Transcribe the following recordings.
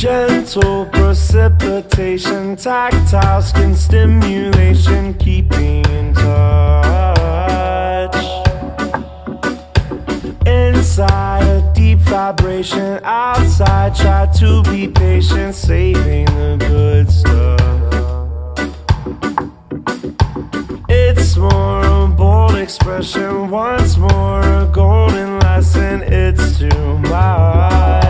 Gentle precipitation, tactile skin stimulation, keeping in touch. Inside a deep vibration, outside try to be patient, saving the good stuff. It's more a bold expression, once more a golden lesson. It's too much.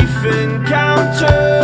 brief encounter.